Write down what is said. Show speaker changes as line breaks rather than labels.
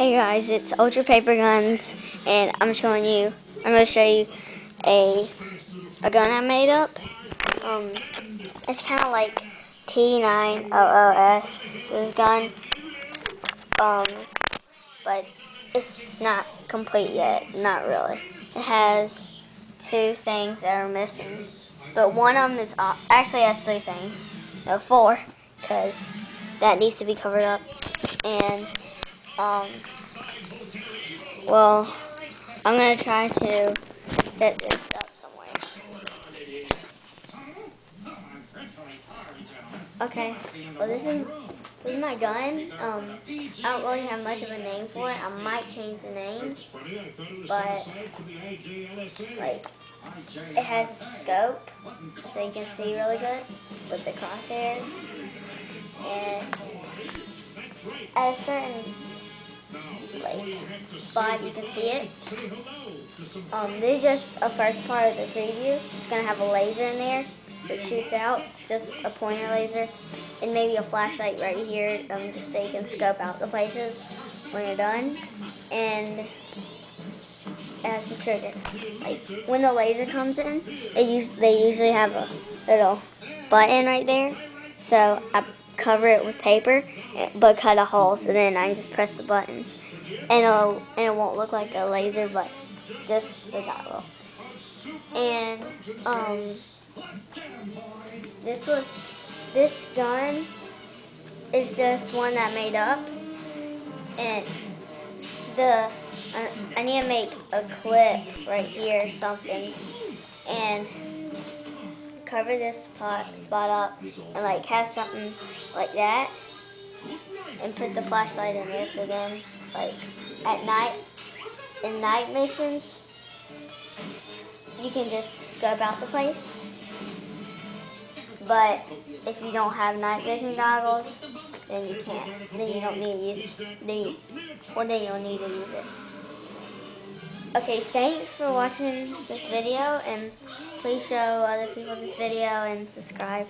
Hey guys, it's Ultra Paper Guns, and I'm showing you. I'm gonna show you a a gun I made up. Um, it's kind of like T9OOS's gun. Um, but it's not complete yet. Not really. It has two things that are missing, but one of them is actually has three things. No, four, because that needs to be covered up, and um, well, I'm going to try to set this up somewhere. Okay, well this is, this is my gun. Um, I don't really have much of a name for it. I might change the name, but like it has a scope, so you can see really good with the crosshairs. And at a certain like spot, you can see it. Um, this is just a first part of the preview. It's gonna have a laser in there that shoots out, just a pointer laser, and maybe a flashlight right here, um, just so you can scope out the places when you're done. And has the trigger. Like when the laser comes in, they use they usually have a little button right there. So I cover it with paper, but cut a hole. So then I just press the button, and it'll and it won't look like a laser, but just a dot And um, this was this gun is just one that I made up, and the uh, I need to make a clip right here or something, and cover this spot, spot up and like have something like that and put the flashlight in there so then like at night in night missions you can just scope out the place. But if you don't have night vision goggles then you can't then you don't need to use you, well then you'll need to use it Okay, thanks for watching this video, and please show other people this video and subscribe.